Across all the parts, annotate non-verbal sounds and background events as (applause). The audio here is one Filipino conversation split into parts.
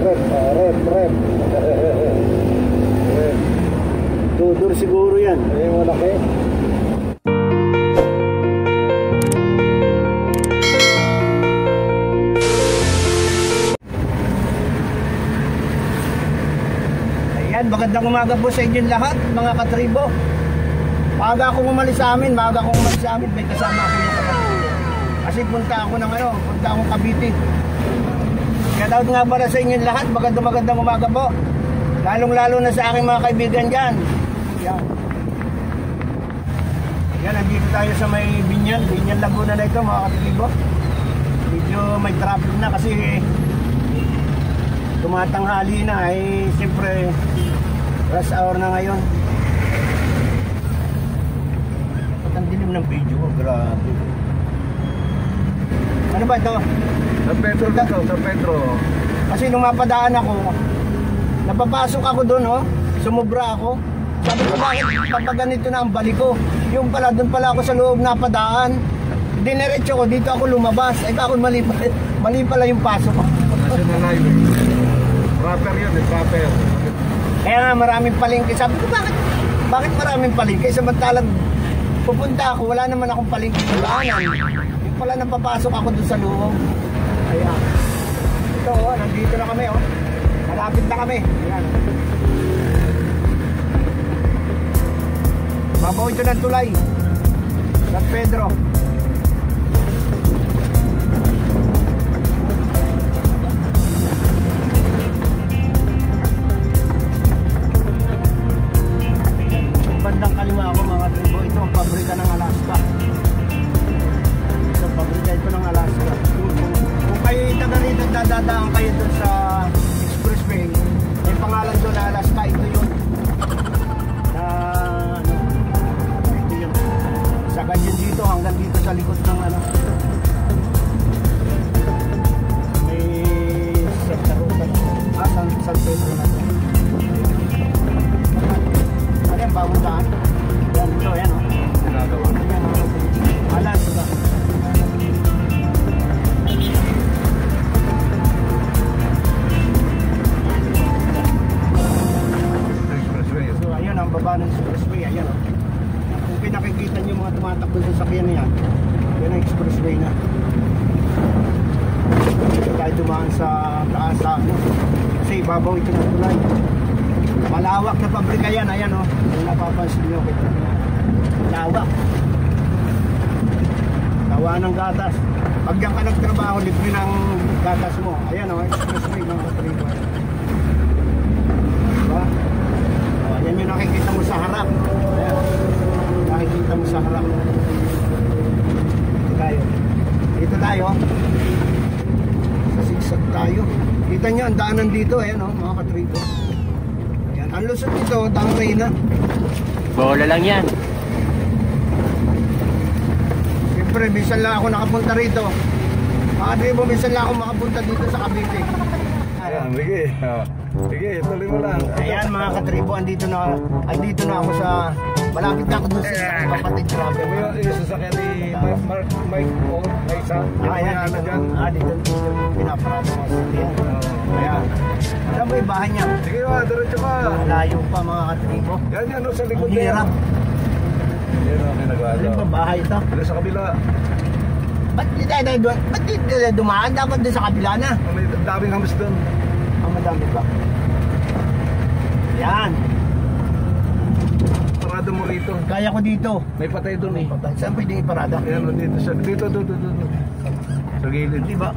rep, ah, rep, rep. (laughs) Rep. Tudor siguro yan. Ayun, malaki. Ayan, magandang umaga po sa inyong lahat, mga katribo. Maaga akong umalis sa amin, maaga akong umalis sa amin, may kasama ako yung kapatid. Kasi punta ako ng ano, punta akong Cavite. Daw nga para sa inyong lahat, magandang magandang umaga po. Lalong lalo na sa aking mga kaibigan dyan. Yan. Yan, nandito tayo sa may Binyan, Binyan Laguna na ito mga katribo. Medyo may traffic na kasi tumatanghali na ay siyempre rush hour na ngayon Ba't ang dilim ng video ko grabe ano ba ito San Pedro dito, San Pedro. kasi nung mapadaan ako napapasok ako doon oh sumubra ako sabi ko bakit kapag ganito na ang balik ko yung pala doon pala ako sa loob napadaan diniretso ko dito ako lumabas ay bakit mali, pala- mali pala yung pasok ko National Highway. Proper yun, eh, proper. Kaya nga maraming palengke. Sabi ko, bakit, bakit maraming palengke? Samantalang pupunta ako, wala naman akong palengke sa daanan. Yung pala napapasok ako doon sa loob. Ayan. Ito, oh, nandito na kami, oh. Malapit na kami. Ayan. Babaw ito ng tulay. San Pedro. Tumatakbo sa sakyan niya, yan ang expressway na. Dito tayo dumaan sa taas sa, ano, kasi ibabaw ito ng tulay. Malawak na pabrika yan, ayan, oh. Kung napapansin niyo, kita. Malawak. Tawa ng gatas. Pag diyan ka nagtrabaho, libre ng gatas mo. Ayan, oh, expressway ng Katribo. Diba? Oh, yan yung nakikita mo sa harap. Ayan. Nakikita mo sa harap. Dito tayo. Dito tayo. Sa sigsag tayo. Kita nyo, ang daanan dito, ayan oh, mga katribo. Ayan. Ang lusot dito, Dang Reyna. Bola lang yan. Siyempre, minsan lang ako nakapunta rito. Mga katribo, minsan lang ako makapunta dito sa Cavite. Ayan, sige. Ah, Sige, tuloy mo lang. Ayan mga katribo, andito na, andito na ako sa, malapit na ako dun sa kapatid grabe. Yung yung- yung sasakyan ni Mark, Mark, Mike, oh, may isa. Yung Ah, ayan, ano dito, dyan. ah, dito, dito, pinaparada sa sasakyan. Ayan. Alam mo yung bahay niya? Sige ba, diretso ka. Layo pa mga katribo. Yan yan, no, sa likod Ang na yan. hirap. Yan ang ginagawa. Ano ba bahay ito? Ano sa kabila? Ba't di tayo doon? Ba't di tayo dumaan? Dapat doon sa kabila na. May daming hamas doon. Madami pa. Yan. Parada mo rito. Kaya ko dito. May patay doon eh. Saan pwedeng iparada? Ayan, oh, dito siya. Dito, dito, dito. Sa gilid. Di ba?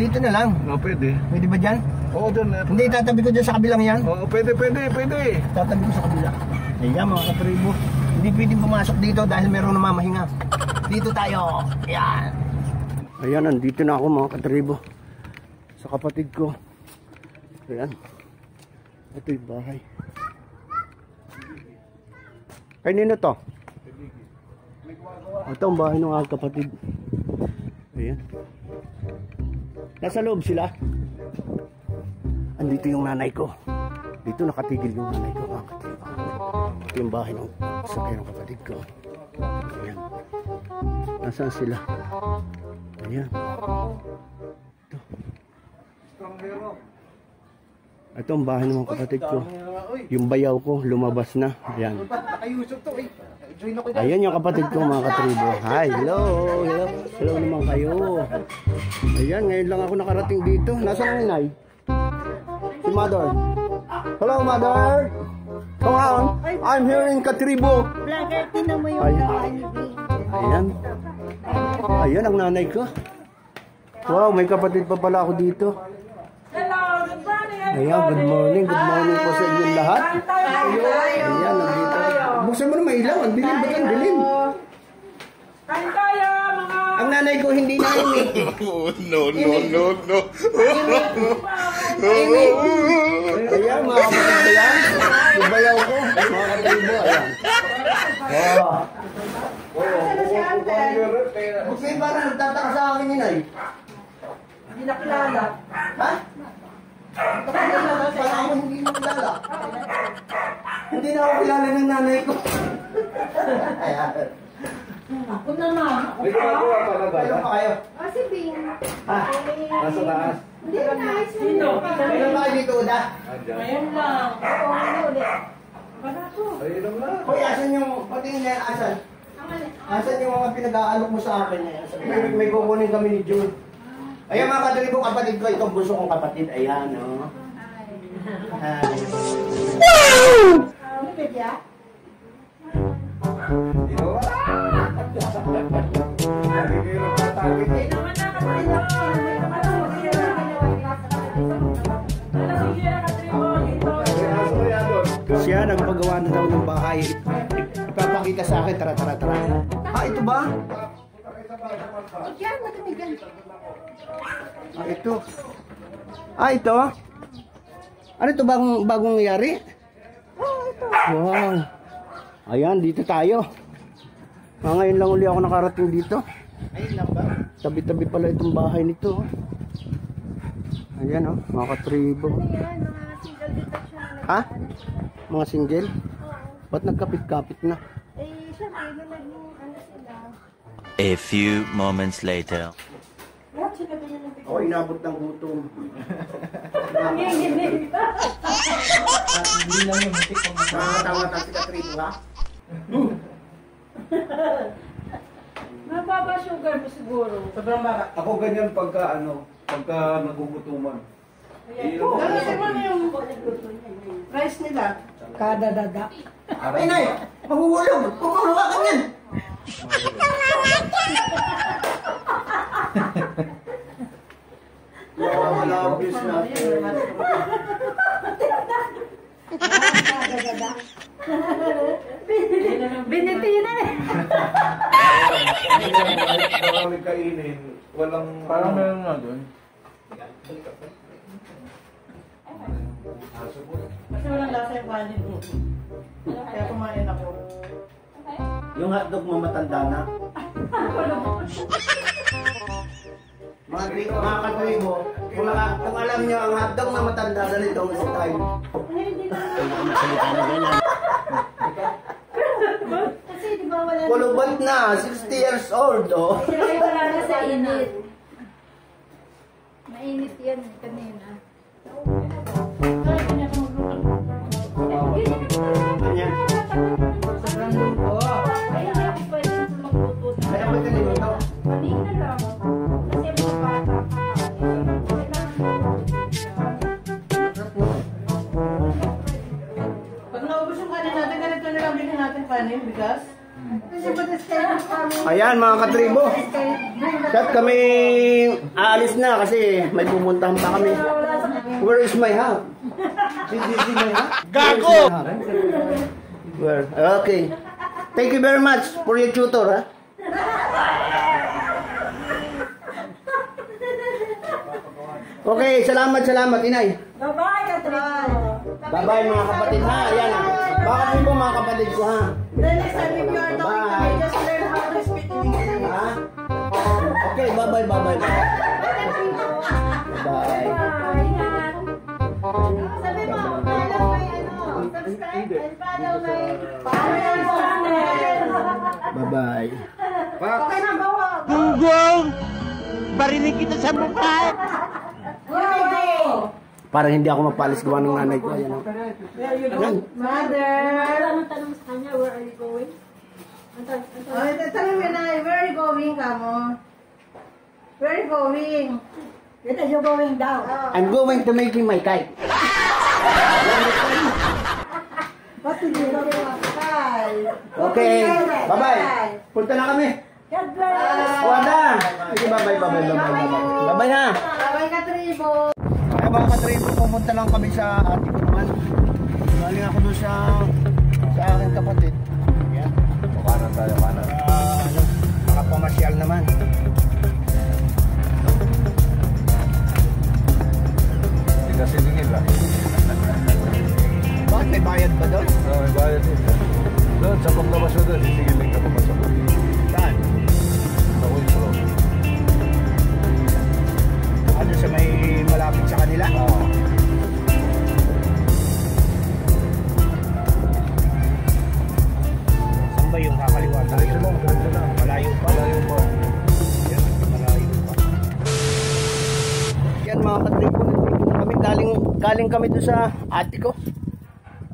Dito na lang. Oo, pwede. Pwede ba dyan? Oo, doon. Hindi, tatabi ko dyan sa kabilang yan. Oo, pwede, pwede, pwede. Tatabi ko sa kabila. Ayan mga katribo. Hindi pwedeng pumasok dito dahil meron namamahinga. Dito tayo. Ayan. Ayan, nandito na ako mga katribo. Sa kapatid ko. Ayan. Ito yung bahay. Kanino to? Ito ang bahay ng aking kapatid. Ayan. Nasa loob sila. Andito yung nanay ko. Dito nakatigil yung nanay ko. Ito yung bahay ng sakay ng kapatid ko. Ayan. Nasaan sila? Ayan. Ito. Ito ang bahay ng mga kapatid ko. Yung bayaw ko, lumabas na. Ayan. Ayan yung kapatid ko mga katribo. Hi, hello, hello. Hello naman kayo. Ayan, ngayon lang ako nakarating dito. Nasaan ang inay? Si Mother. Hello, Mother. Come on. I'm here in Katribo. Vlogger, tinan mo yung. Ayan. Ayan ang nanay ko. Wow, may kapatid pa pala ako dito. Ayan, good morning. Good morning po sa inyong lahat. Ayan, nandito. Buksan mo na may ilaw. Ang dilim, ba't ang dilim? Ang nanay ko hindi na ini. (laughs) no, no, no, no. Ayan, mga kapatid ko yan. Yung bayaw ko. Mga kapatid ko, ayan. Wow. Buksan ba na nagtataka sa akin yun ay? Hindi nakilala. Ha? Ako hindi mo kilala. Hindi na ako kilala ng nanay ko. Ayan. Ako naman. May gumagawa pala ba? Kailan pa kayo? Ah, si Bing. Ha? Nasa taas. Hindi na ayos mo Sino? Kailan pa kayo dito, Uda? Ngayon lang. Oo, ano ulit. Para to. Ayun lang. Hoy, asan yung, patingin na, asan? Asan yung mga pinag-aalok mo sa akin? eh? May, may kukunin kami ni June. Ayan mga kadalibong kapatid ko, ito ang bunso kong kapatid. Ayan, oh. Hi. Ano ba doon. Siya nagpagawa na daw ng bahay. Ipapakita sa akin, tara, tara, tara. Ah, ito ba? Yan, matamigan. Ah, ito. Ah, ito? Ano ito bagong, bagong nangyari? Wow. Ayan, dito tayo. Ah, ngayon lang uli ako nakarating dito. Tabi-tabi pala itong bahay nito. Ayan oh, mga katribo. Yan, mga single dito siya. Ha? Mga single? Ba't nagkapit-kapit na? Eh, siya, may nag ano sila. A few moments later. Lahat sila ganyan ng Ako inabot ng gutom. Nakakatawa tayo si katribo ha? Mababa sugar mo siguro. Sobrang baka. Ako ganyan pagka ano, pagka nagugutuman. Gamitin mo na yung price nila. Kada dada. Ay, nay! Mahuhulog! Kung ka yan! Ang views natin. Dada. Binitina eh. Marami kainin. Walang... Parang meron na doon. Kasi walang lasa yung kanin mo. Kaya kumain ako. Yung hotdog mo matanda na. Mga, mga katribo, kung, naka, kung alam nyo ang hotdog na matanda na nito ang style. Kasi di ba wala Kulubot na, 60 years old, oh. Sila wala na sa init. Mainit yan eh, kanina. Ganyan. Ayan mga katribo. Shot kami aalis na kasi may pupuntahan pa kami. Where is my house? Gago! Where? Okay. Thank you very much for your tutor, ha? Okay, salamat, salamat, inay. Bye-bye, Katrina. Bye-bye mga kapatid, ha? Ayan, ha? Baka po mga kapatid ko, ha? Then next time if you are talking to me, just learn how to speak? Okay, bye-bye, bye-bye. Bye. Ingat. Sabi mo, follow my ano, subscribe and follow my. Bye-bye. Okay na ba? wag? Gunggong! Barinig kita sa mukha! Go! Para hindi ako mapalis gawa ng nanay ko. Ayan o. Ayan. Mother! Anong tanong sa kanya? Where are you going? Ang tanong, ang Oh, tanong mo na, where are you going ka mo? Where are you going? Where are you going down? I'm going to make my kite. (laughs) Ba't hindi mo makakay? Okay. Bye-bye. Punta na kami. God bless! Wanda. Sige, bye-bye, bye-bye, bye-bye, bye-bye. Na. Bye-bye ka, Tribo! Ay, mga katribo, pumunta lang kami sa ko naman. Kami doon sa ate ko.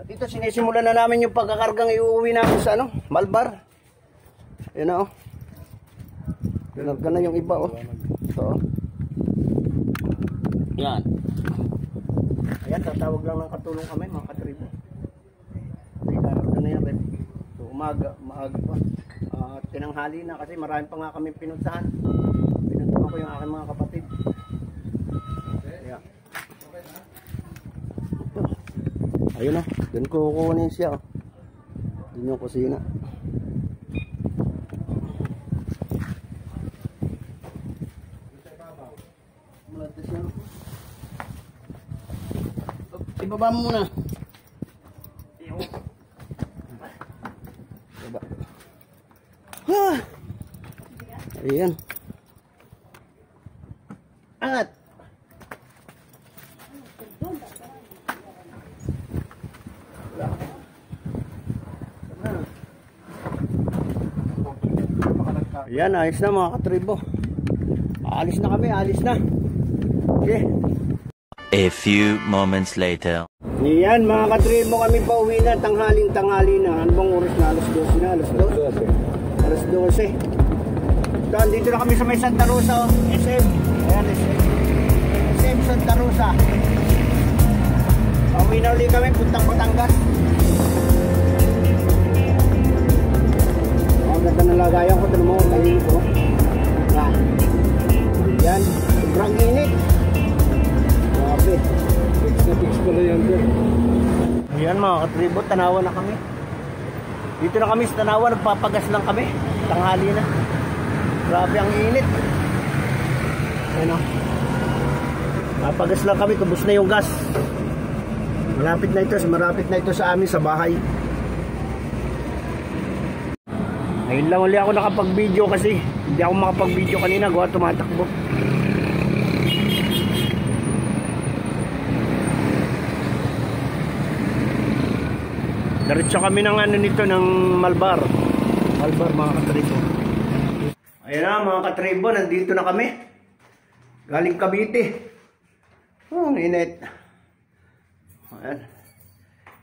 At ito, sinisimulan na namin yung pagkakargang iuwi namin sa ano, Malbar. Yan na oh. Pinagka na yung iba oh. Oh. Yan. Ayan, tatawag lang ng katulong kami mga katribo. May karga na yan, Red. So, umaga, maaga pa. Ah, tinanghali na kasi marami pa nga kami pinuntahan. Pinuntahan ko yung aking mga kapatid. Kaya. Ito. Ayun na, ko kukunin siya. Oh. Doon yung kusina. Ibaba mo muna. Baba. Ah. Ayan. Ayan, ayos na mga katribo. Alis na kami, alis na. Okay. A few moments later. Yan mga katribo kami pa uwi na, tanghaling tanghali na. Ano bang oras na? Alas 12 na, alas 12. Alas 12. Ito, andito na kami sa may Santa Rosa, oh. SM. Ayan, SM. SM Santa Rosa. Pauwi na ulit kami, puntang Batangas. Ganda ng lagayan ko, tanong mo, kayo ko. Yan. Yan, sobrang init. Grabe. Fix na fix ko na yan. Ayan mga katribo, tanawa na kami. Dito na kami sa tanawa, nagpapagas lang kami. Tanghali na. Grabe ang init. Ayan o. Papagas lang kami, kubos na yung gas. Malapit na ito, malapit na ito sa amin sa bahay. Ngayon lang uli ako nakapag-video kasi hindi ako makapag-video kanina, gawa tumatakbo. Diretso kami ng ano nito ng Malbar. Malbar mga katribo. Ayan na mga katribo, nandito na kami. Galing Cavite. Oh, init. Ayan.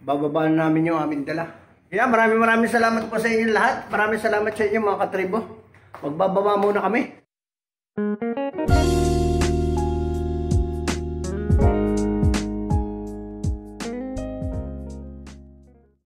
Bababa na namin yung aming dala. Kaya maraming maraming salamat po sa inyo lahat. Maraming salamat sa inyo mga katribo. Magbababa muna kami.